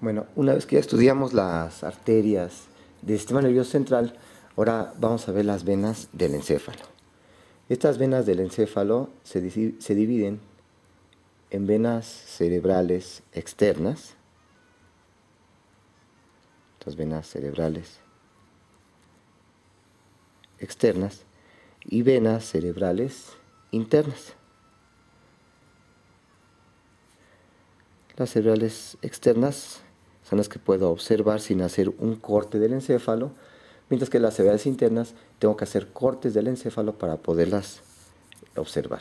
Bueno, una vez que ya estudiamos las arterias del sistema nervioso central, ahora vamos a ver las venas del encéfalo. Estas venas del encéfalo se, dividen en venas cerebrales externas, estas venas cerebrales externas, y venas cerebrales internas. Las cerebrales externas son las que puedo observar sin hacer un corte del encéfalo, mientras que las cerebrales internas tengo que hacer cortes del encéfalo para poderlas observar.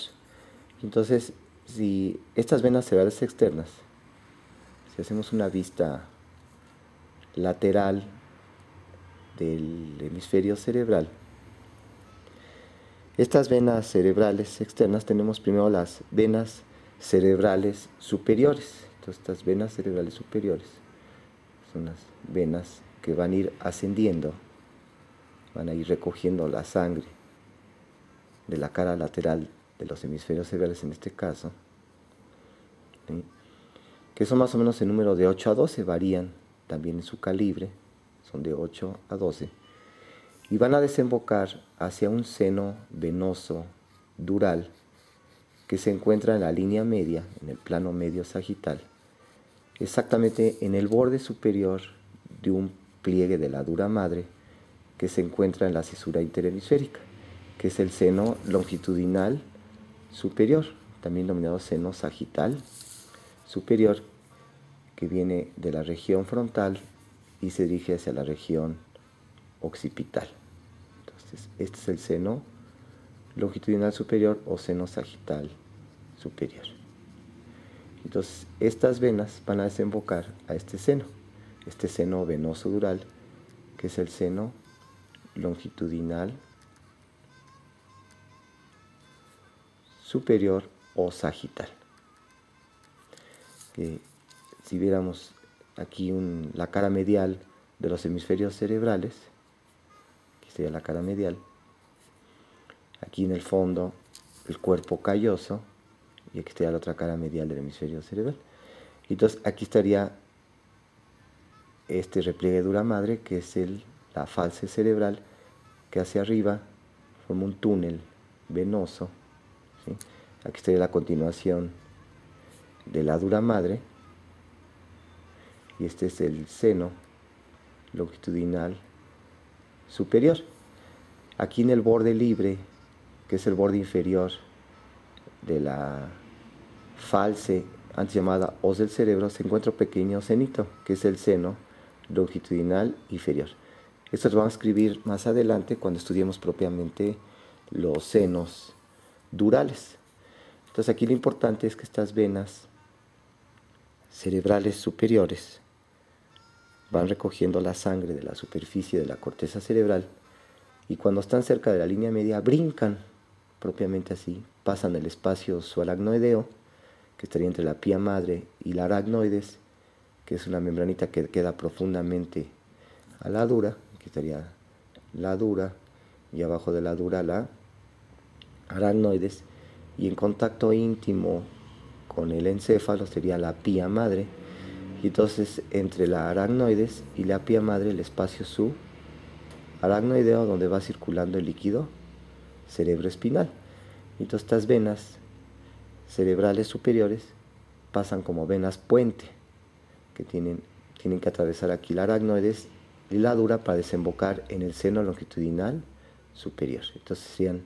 Entonces, si estas venas cerebrales externas, si hacemos una vista lateral del hemisferio cerebral, estas venas cerebrales externas tenemos primero las venas cerebrales superiores. Entonces, estas venas cerebrales superiores son las venas que van a ir ascendiendo, van a ir recogiendo la sangre de la cara lateral de los hemisferios cerebrales en este caso, que son más o menos el número de 8 a 12, varían también en su calibre, son de 8 a 12 y van a desembocar hacia un seno venoso dural que se encuentra en la línea media, en el plano medio sagital, exactamente en el borde superior de un pliegue de la dura madre que se encuentra en la cisura interhemisférica, que es el seno longitudinal superior, también denominado seno sagital superior, que viene de la región frontal y se dirige hacia la región occipital. Entonces, este es el seno longitudinal superior o seno sagital superior. Entonces, estas venas van a desembocar a este seno, este seno venoso dural, que es el seno longitudinal superior o sagital. si viéramos aquí la cara medial de los hemisferios cerebrales, sería la cara medial. Aquí en el fondo el cuerpo calloso y aquí estaría la otra cara medial del hemisferio cerebral. Entonces aquí estaría este repliegue dura madre que es el, la false cerebral que hacia arriba forma un túnel venoso. Aquí estaría la continuación de la dura madre y este es el seno longitudinal superior. Aquí en el borde libre, que es el borde inferior de la false, antes llamada os del cerebro, se encuentra un pequeño cenito, que es el seno longitudinal inferior. Esto lo vamos a escribir más adelante cuando estudiemos propiamente los senos durales. Entonces aquí lo importante es que estas venas cerebrales superiores van recogiendo la sangre de la superficie de la corteza cerebral y cuando están cerca de la línea media brincan propiamente así, pasan el espacio subaracnoideo, que estaría entre la pía madre y la aracnoides, que es una membranita que queda profundamente a la dura, que estaría la dura y abajo de la dura la aracnoides, y en contacto íntimo con el encéfalo sería la pía madre, y entonces entre la aracnoides y la pía madre el espacio su aracnoideo donde va circulando el líquido cerebroespinal. Entonces estas venas cerebrales superiores pasan como venas puente que tienen, tienen que atravesar aquí la aracnoides y la dura para desembocar en el seno longitudinal superior. Entonces serían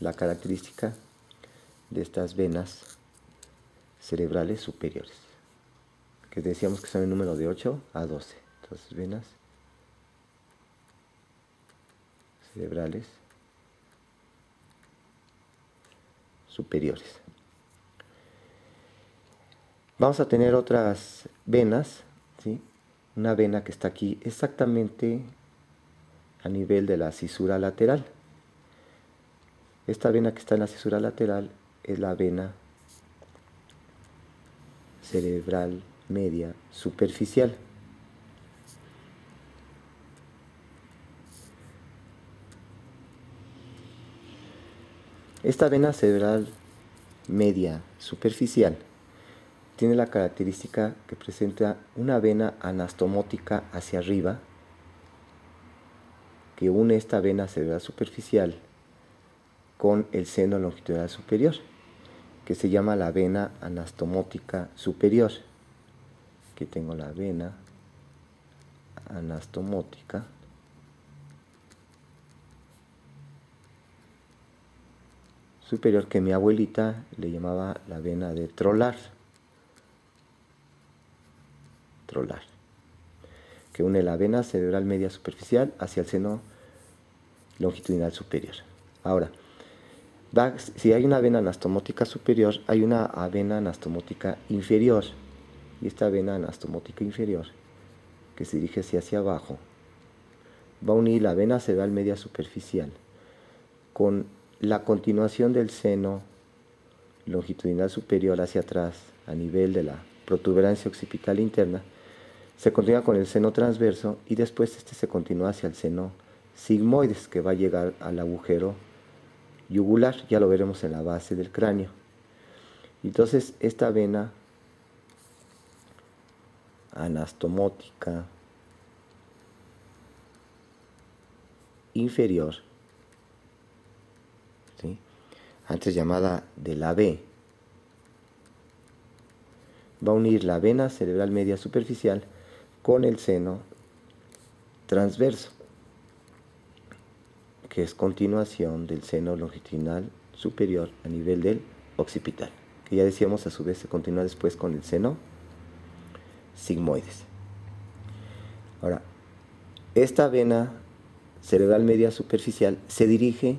la característica de estas venas cerebrales superiores que decíamos que son el número de 8 a 12. Entonces, venas cerebrales superiores. Vamos a tener otras venas, ¿sí? una vena que está aquí exactamente a nivel de la cisura lateral. Esta vena que está en la cisura lateral es la vena cerebral media superficial. Esta vena cerebral media superficial tiene la característica que presenta una vena anastomótica hacia arriba que une esta vena cerebral superficial con el seno longitudinal superior, que se llama la vena anastomótica superior. Aquí tengo la vena anastomótica. superior que mi abuelita le llamaba la vena de trolar. Que une la vena cerebral media superficial hacia el seno longitudinal superior. Ahora, si hay una vena anastomótica superior, hay una vena anastomótica inferior. Y esta vena anastomótica inferior, que se dirige hacia, abajo, va a unir la vena cerebral media superficial con la continuación del seno longitudinal superior hacia atrás a nivel de la protuberancia occipital interna, se continúa con el seno transverso y después este se continúa hacia el seno sigmoides que va a llegar al agujero yugular, ya lo veremos en la base del cráneo. Entonces esta vena anastomótica inferior, antes llamada de la B, va a unir la vena cerebral media superficial con el seno transverso que es continuación del seno longitudinal superior a nivel del occipital, que ya decíamos a su vez se continúa después con el seno sigmoides. Ahora, esta vena cerebral media superficial se dirige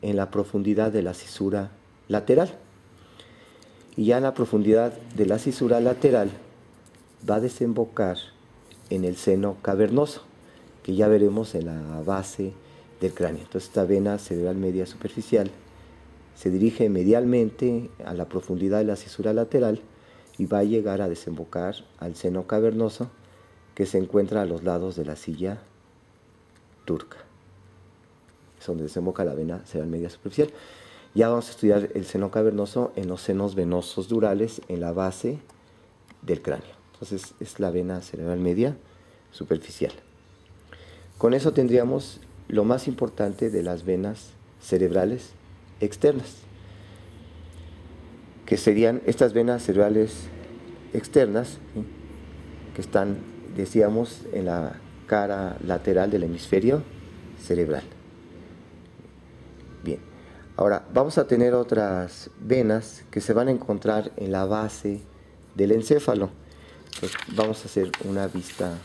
en la profundidad de la cisura lateral. Y ya en la profundidad de la cisura lateral va a desembocar en el seno cavernoso, que ya veremos en la base del cráneo. Entonces esta vena cerebral media superficial se dirige medialmente a la profundidad de la cisura lateral y va a llegar a desembocar al seno cavernoso que se encuentra a los lados de la silla turca. Es donde desemboca la vena cerebral media superficial. Ya vamos a estudiar el seno cavernoso en los senos venosos durales en la base del cráneo. Entonces es la vena cerebral media superficial. Con eso tendríamos lo más importante de las venas cerebrales externas, que serían estas venas cerebrales externas, que están, decíamos, en la cara lateral del hemisferio cerebral. Bien, ahora vamos a tener otras venas que se van a encontrar en la base del encéfalo. Vamos a hacer una vista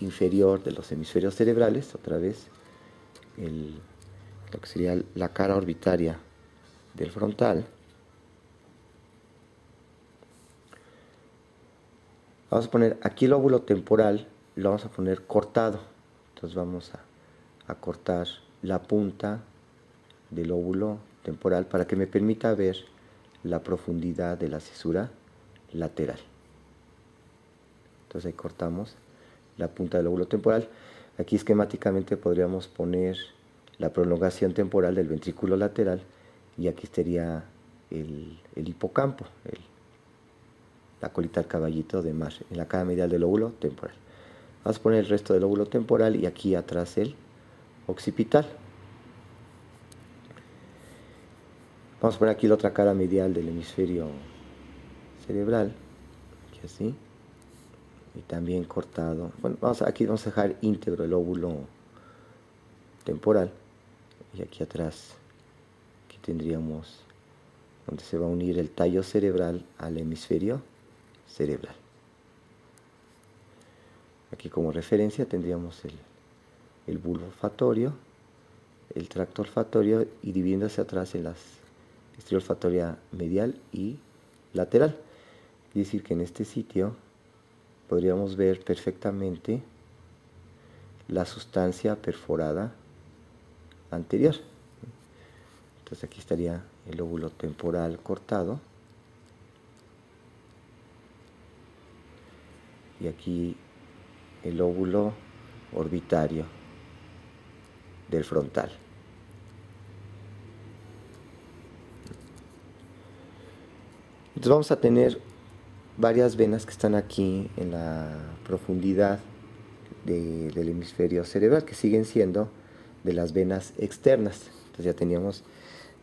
inferior de los hemisferios cerebrales, otra vez lo que sería la cara orbitaria del frontal. Vamos a poner aquí el óvulo temporal, lo vamos a poner cortado. Entonces vamos a, a cortar la punta del óvulo temporal para que me permita ver la profundidad de la cisura lateral. Entonces ahí cortamos la punta del óvulo temporal. Aquí esquemáticamente podríamos poner la prolongación temporal del ventrículo lateral y aquí estaría el, hipocampo, la colita del caballito de mar, en la cara medial del óvulo temporal. Vamos a poner el resto del óvulo temporal y aquí atrás el occipital. Vamos a poner aquí la otra cara medial del hemisferio cerebral, aquí así y también cortado. Bueno, vamos aquí vamos a dejar íntegro el óvulo temporal y aquí atrás aquí tendríamos donde se va a unir el tallo cerebral al hemisferio cerebral. Aquí como referencia tendríamos el, el bulbo olfatorio, el tracto olfatorio y dividiéndose atrás en las estrella olfatoria medial y lateral. Es decir que en este sitio podríamos ver perfectamente la sustancia perforada anterior. Entonces aquí estaría el óvulo temporal cortado. Y aquí el óvulo orbitario del frontal. Entonces vamos a tener varias venas que están aquí en la profundidad del hemisferio cerebral, que siguen siendo de las venas externas. Entonces ya teníamos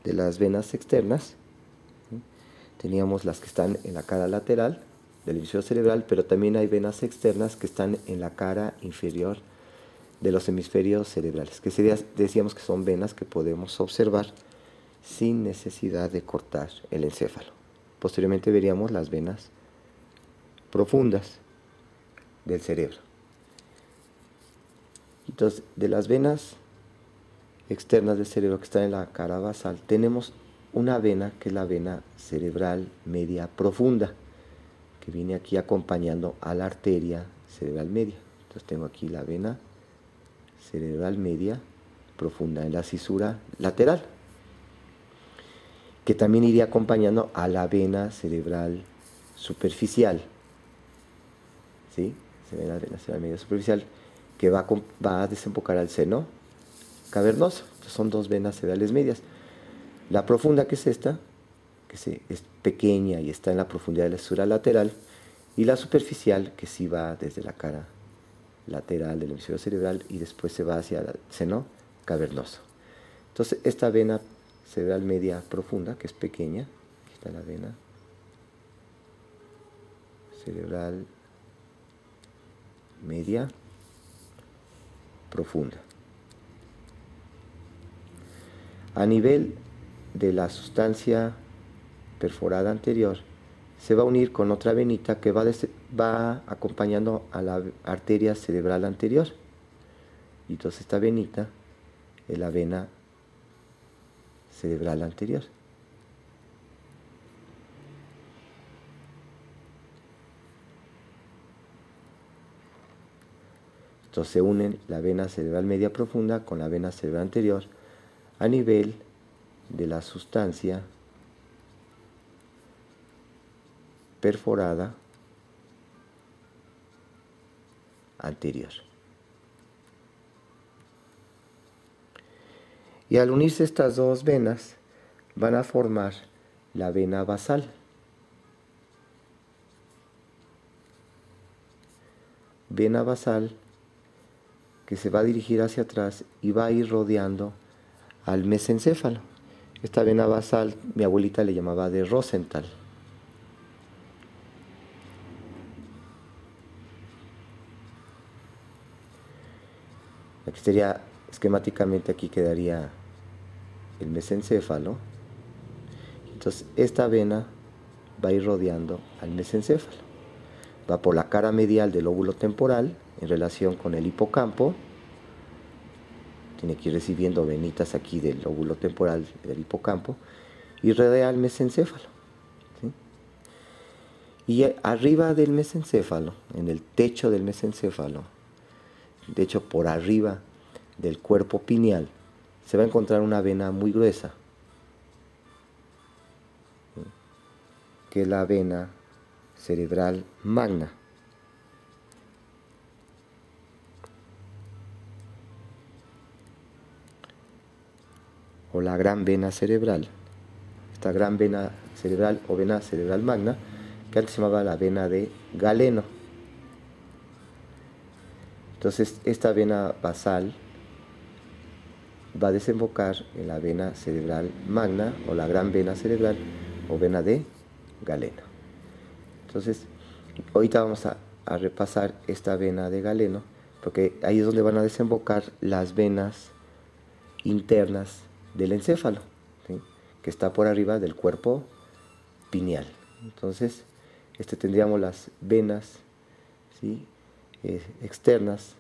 de las venas externas, teníamos las que están en la cara lateral del hemisferio cerebral, pero también hay venas externas que están en la cara inferior de los hemisferios cerebrales, que decíamos que son venas que podemos observar sin necesidad de cortar el encéfalo. Posteriormente veríamos las venas profundas del cerebro. Entonces, de las venas externas del cerebro que están en la cara basal, tenemos una vena que es la vena cerebral media profunda, que viene aquí acompañando a la arteria cerebral media. Entonces tengo aquí la vena cerebral media profunda en la cisura lateral, que también iría acompañando a la vena cerebral superficial. ¿Sí? Se ve la vena cerebral media superficial que va a, va a desembocar al seno cavernoso. son dos venas cerebrales medias. La profunda, que es esta, que es pequeña y está en la profundidad de la estructura lateral, y la superficial, que sí va desde la cara lateral del hemisferio cerebral y después se va hacia el seno cavernoso. Entonces, esta vena cerebral media profunda, que es pequeña, aquí está la vena cerebral media profunda. A nivel de la sustancia perforada anterior, se va a unir con otra venita que va, acompañando a la arteria cerebral anterior. Y entonces esta venita es la vena cerebral anterior. Entonces se unen la vena cerebral media profunda con la vena cerebral anterior a nivel de la sustancia perforada anterior. Y al unirse estas dos venas van a formar la vena basal. Vena basal que se va a dirigir hacia atrás y va a ir rodeando al mesencéfalo. Esta vena basal mi abuelita le llamaba de Rosenthal. Aquí sería, esquemáticamente aquí quedaría el mesencéfalo. Entonces esta vena va a ir rodeando al mesencéfalo. Va por la cara medial del óvulo temporal en relación con el hipocampo tiene que ir recibiendo venitas aquí del lóbulo temporal del hipocampo y rodea el mesencéfalo. Y arriba del mesencéfalo, en el techo del mesencéfalo, de hecho por arriba del cuerpo pineal, se va a encontrar una vena muy gruesa, que es la vena cerebral magna. o la gran vena cerebral. Esta gran vena cerebral o vena cerebral magna, que antes se llamaba la vena de Galeno. Entonces, esta vena basal va a desembocar en la vena cerebral magna o la gran vena cerebral o vena de Galeno. Entonces, ahorita vamos a, repasar esta vena de Galeno, porque ahí es donde van a desembocar las venas internas del encéfalo, que está por arriba del cuerpo pineal. Entonces, este tendríamos las venas eh, externas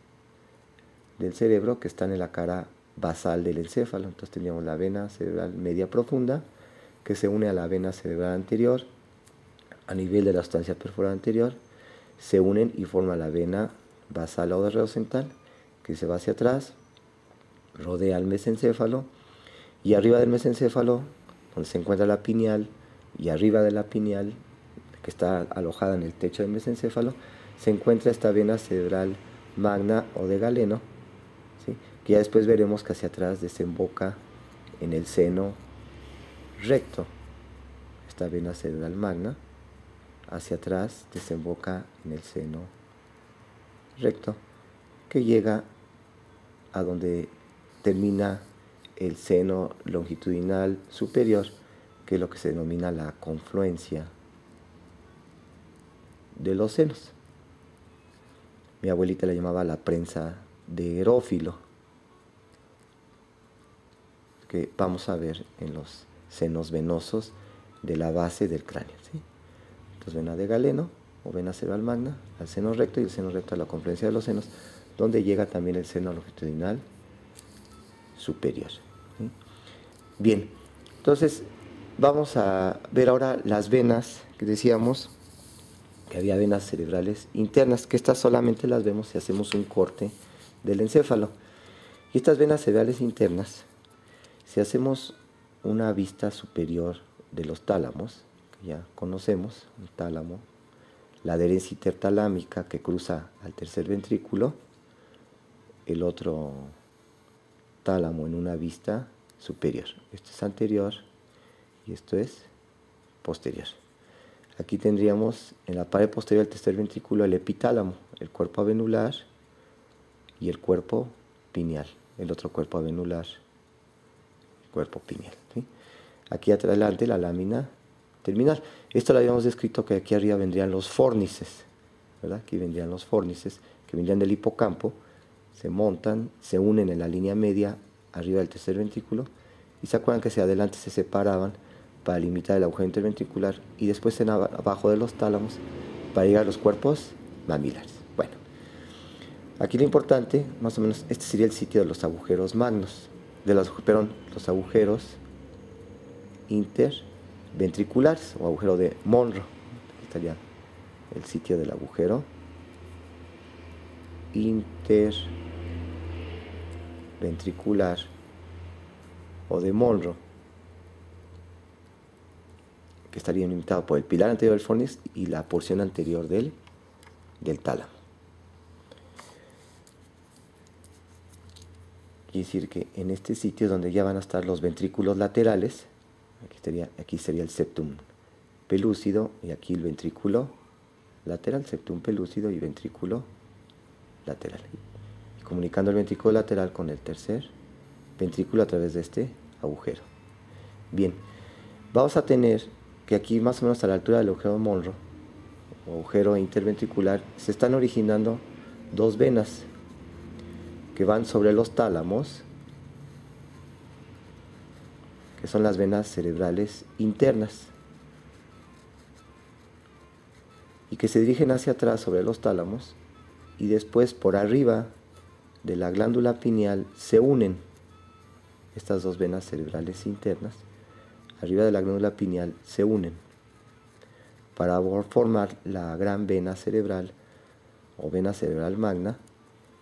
del cerebro que están en la cara basal del encéfalo. Entonces tendríamos la vena cerebral media profunda que se une a la vena cerebral anterior a nivel de la sustancia perforada anterior, se unen y forman la vena basal o central que se va hacia atrás, rodea el mesencéfalo y arriba del mesencéfalo, donde se encuentra la pineal, y arriba de la pineal, que está alojada en el techo del mesencéfalo, se encuentra esta vena cerebral magna o de galeno, que ya después veremos que hacia atrás desemboca en el seno recto. esta vena cerebral magna, hacia atrás desemboca en el seno recto, que llega a donde termina el seno longitudinal superior, que es lo que se denomina la confluencia de los senos. Mi abuelita le llamaba la prensa de erófilo, que vamos a ver en los senos venosos de la base del cráneo. Entonces, vena de galeno o vena cerebral magna al seno recto y el seno recto a la confluencia de los senos, donde llega también el seno longitudinal superior. Bien, entonces vamos a ver ahora las venas que decíamos que había venas cerebrales internas, que estas solamente las vemos si hacemos un corte del encéfalo. Y estas venas cerebrales internas, si hacemos una vista superior de los tálamos, ya conocemos, el tálamo, la adherencia intertalámica que cruza al tercer ventrículo, el otro tálamo en una vista superior. Esto es anterior y esto es posterior. Aquí tendríamos en la pared posterior del tercer ventrículo el epitálamo, el cuerpo avenular y el cuerpo pineal, el otro cuerpo avenular, cuerpo pineal. Aquí adelante la lámina terminal. Esto lo habíamos descrito que aquí arriba vendrían los fórnices, ¿verdad? Aquí vendrían los fórnices que vendrían del hipocampo se montan, se unen en la línea media arriba del tercer ventrículo y se acuerdan que hacia adelante se separaban para limitar el agujero interventricular y después en abajo de los tálamos para llegar a los cuerpos mamilares. Bueno, aquí lo importante, más o menos, este sería el sitio de los agujeros magnos, de los, perdón, los agujeros interventriculares o agujero de Monroe. Estaría el sitio del agujero interventricular o de Monroe, que estaría limitado por el pilar anterior del fornix y la porción anterior del, del tálamo. Quiere decir que en este sitio donde ya van a estar los ventrículos laterales, aquí sería, aquí sería el septum pelúcido y aquí el ventrículo lateral, septum pelúcido y ventrículo lateral. Y comunicando el ventrículo lateral con el tercer ventrículo a través de este agujero. Bien, vamos a tener que aquí más o menos a la altura del agujero Monroe, o agujero interventricular, se están originando dos venas que van sobre los tálamos, que son las venas cerebrales internas, y que se dirigen hacia atrás sobre los tálamos y después por arriba de la glándula pineal se unen estas dos venas cerebrales internas, arriba de la glándula pineal se unen para formar la gran vena cerebral o vena cerebral magna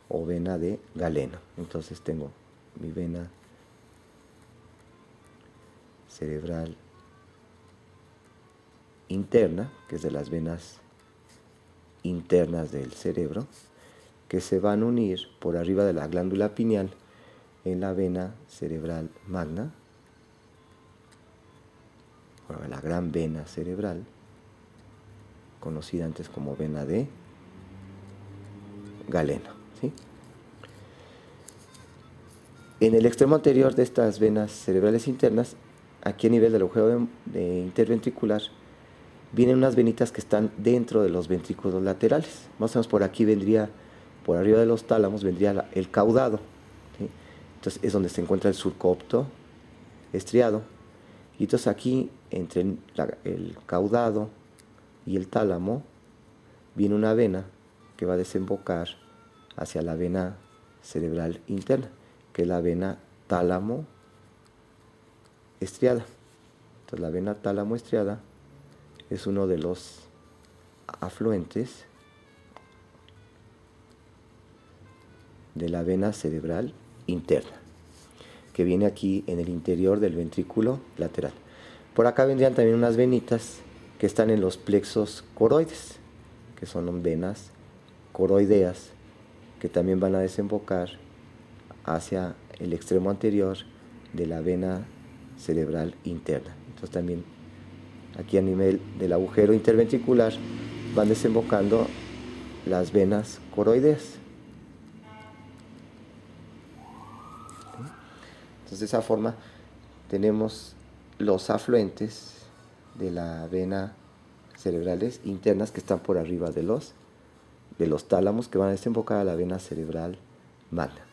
o vena de galeno. Entonces tengo mi vena cerebral interna, que es de las venas internas del cerebro, que se van a unir por arriba de la glándula pineal en la vena cerebral magna, la gran vena cerebral, conocida antes como vena de galeno. En el extremo anterior de estas venas cerebrales internas, aquí a nivel del agujero interventricular, vienen unas venitas que están dentro de los ventrículos laterales. Más o menos por aquí vendría por arriba de los tálamos vendría el caudado. Entonces es donde se encuentra el surcopto estriado. Y entonces aquí, entre el caudado y el tálamo, viene una vena que va a desembocar hacia la vena cerebral interna, que es la vena tálamo estriada. Entonces la vena tálamo estriada es uno de los afluentes de la vena cerebral interna, que viene aquí en el interior del ventrículo lateral. Por acá vendrían también unas venitas que están en los plexos coroides, que son venas coroideas, que también van a desembocar hacia el extremo anterior de la vena cerebral interna. Entonces también aquí a nivel del agujero interventricular, van desembocando las venas coroideas. Entonces de esa forma tenemos los afluentes de la vena cerebrales internas que están por arriba de los, de los tálamos que van a desembocar a la vena cerebral magna.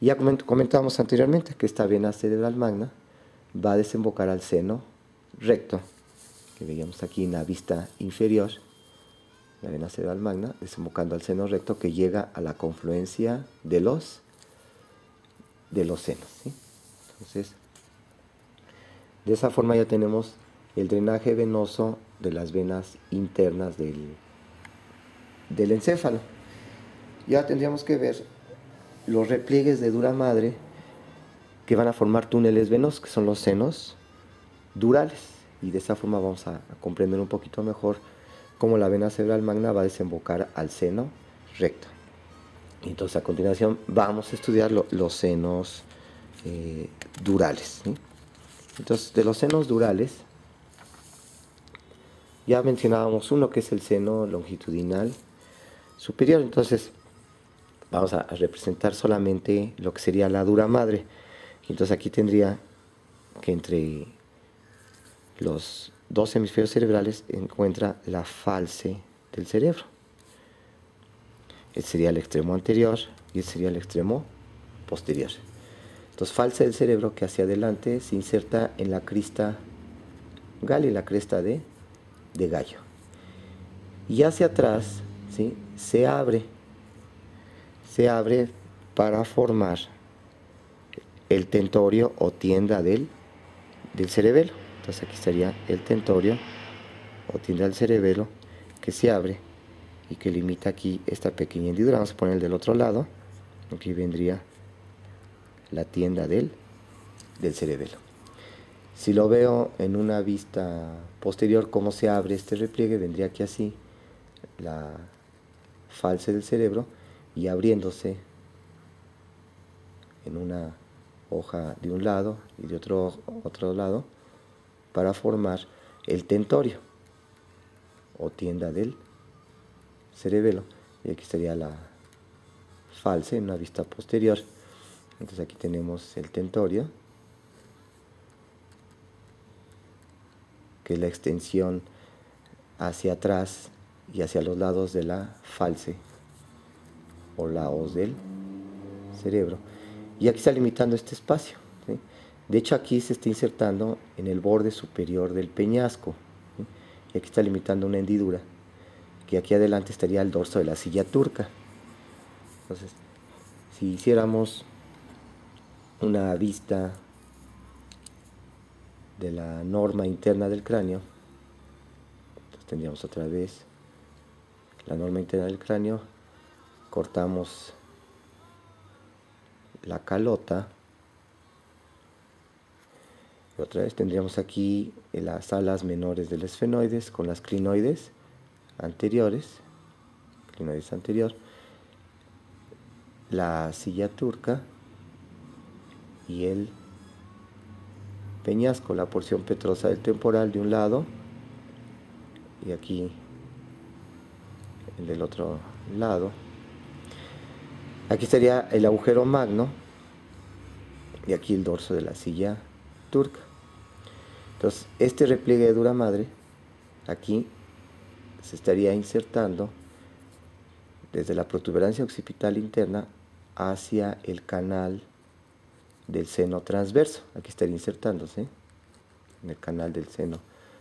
Ya comentábamos anteriormente que esta vena cerebral magna va a desembocar al seno recto, que veíamos aquí en la vista inferior, la vena cerebral magna, desembocando al seno recto que llega a la confluencia de los, de los senos. Entonces, de esa forma ya tenemos el drenaje venoso de las venas internas del, del encéfalo. Ya tendríamos que ver los repliegues de dura madre que van a formar túneles venosos, que son los senos durales. Y de esa forma vamos a, comprender un poquito mejor cómo la vena cerebral magna va a desembocar al seno recto. Entonces a continuación vamos a estudiar los senos eh, durales. Entonces de los senos durales ya mencionábamos uno que es el seno longitudinal superior. Entonces vamos a, representar solamente lo que sería la dura madre. Entonces aquí tendría que entre los dos hemisferios cerebrales encuentra la false del cerebro. Este sería el extremo anterior y este sería el extremo posterior. Entonces, falsa del cerebro que hacia adelante se inserta en la crista gali, la cresta de, de gallo. Y hacia atrás ¿sí? se abre se abre para formar el tentorio o tienda del, del cerebelo. Entonces aquí estaría el tentorio o tienda del cerebelo que se abre y que limita aquí esta pequeña hendidura. Vamos a poner el del otro lado. Aquí vendría la tienda del, del cerebelo. Si lo veo en una vista posterior, cómo se abre este repliegue, vendría aquí así la falsa del cerebro y abriéndose en una hoja de un lado y de otro, otro lado para formar el tentorio o tienda del cerebelo. Y aquí estaría la falsa en una vista posterior. Entonces aquí tenemos el tentorio, que es la extensión hacia atrás y hacia los lados de la false o la hoz del cerebro. Y aquí está limitando este espacio. De hecho, aquí se está insertando en el borde superior del peñasco. Y aquí está limitando una hendidura, que aquí adelante estaría el dorso de la silla turca. Entonces, si hiciéramos una vista de la norma interna del cráneo, tendríamos otra vez la norma interna del cráneo cortamos la calota. Y otra vez tendríamos aquí las alas menores del esfenoides con las clinoides anteriores anterior la silla turca y el peñasco, la porción petrosa del temporal de un lado y aquí el del otro lado Aquí estaría el agujero magno y aquí el dorso de la silla turca. Entonces, este repliegue de dura madre, aquí se estaría insertando desde la protuberancia occipital interna hacia el canal del seno transverso. Aquí estaría insertándose en el canal del seno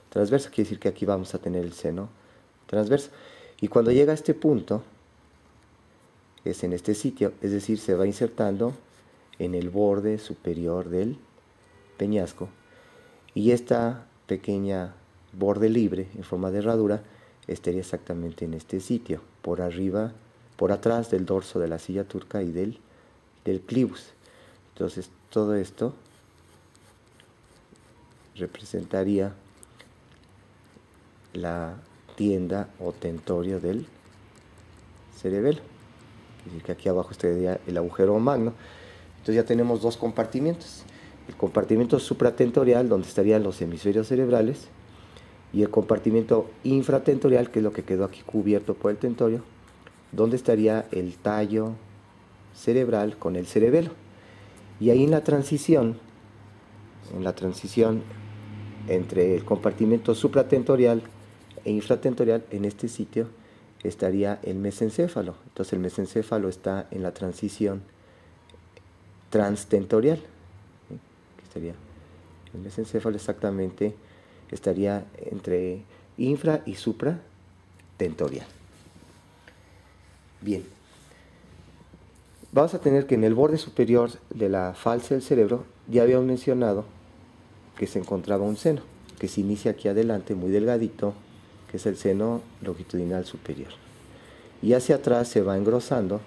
transverso. Quiere decir que aquí vamos a tener el seno transverso. Y cuando llega a este punto, es en este sitio, es decir, se va insertando en el borde superior del peñasco y esta pequeña borde libre en forma de herradura estaría exactamente en este sitio, por arriba, por atrás del dorso de la silla turca y del, del clivus. Entonces todo esto representaría la tienda o tentorio del cerebelo que aquí abajo estaría el agujero magno. Entonces ya tenemos dos compartimientos. El compartimento supratentorial, donde estarían los hemisferios cerebrales, y el compartimento infratentorial, que es lo que quedó aquí cubierto por el tentorio, donde estaría el tallo cerebral con el cerebelo. Y ahí en la transición, en la transición entre el compartimento supratentorial e infratentorial, en este sitio estaría el mesencéfalo. Entonces el mesencéfalo está en la transición transtentorial. estaría el mesencéfalo exactamente estaría entre infra y supratentorial. Bien. Vamos a tener que en el borde superior de la falsa del cerebro ya habíamos mencionado que se encontraba un seno, que se inicia aquí adelante, muy delgadito, que es el seno longitudinal superior. Y hacia atrás se va engrosando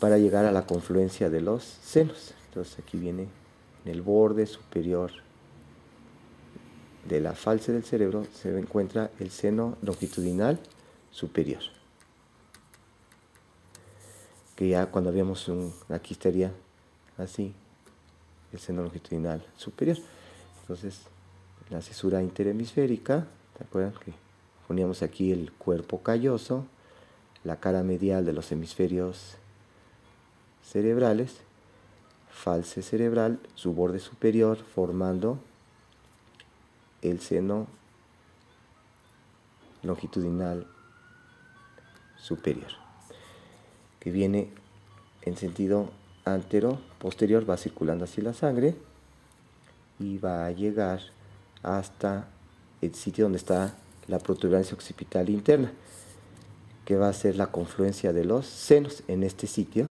para llegar a la confluencia de los senos. Entonces aquí viene en el borde superior de la falsa del cerebro se encuentra el seno longitudinal superior. Que ya cuando habíamos un, aquí estaría así, el seno longitudinal superior. Entonces, la cesura interhemisférica, ¿te acuerdan que poníamos aquí el cuerpo calloso, la cara medial de los hemisferios cerebrales, false cerebral, su borde superior formando el seno longitudinal superior, que viene en sentido antero, posterior, va circulando así la sangre y va a llegar hasta sitio donde está la protuberancia occipital interna, que va a ser la confluencia de los senos en este sitio,